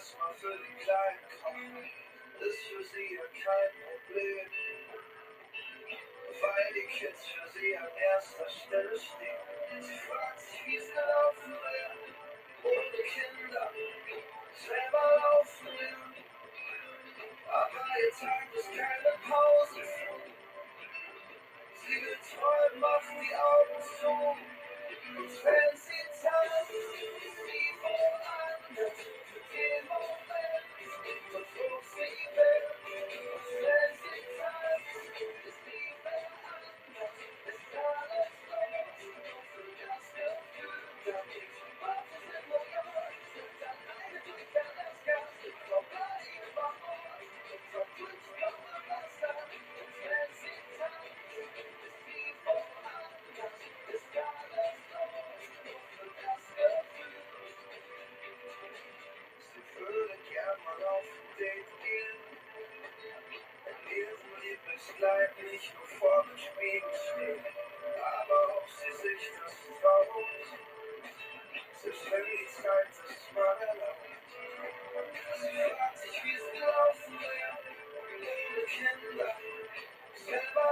erstmal für die Kleinen kochen. Ist für sie ja kein Problem. Weil die Kids für sie an erster Stelle stehen. Sie fragt sich, wie es gelaufen wäre. Ohne Kinder, selber laufen lernen. Aber ihr Tag ist keine Pause. Sie will träumen, macht die Augen zu. Und wenn sie es bleibt nicht nur vor dem Spiegel stehen, aber ob sie sich das traut, selbst wenn die Zeit das mal erlaubt. Sie fragt sich, wie es gelaufen wäre, liebe Kinder, selber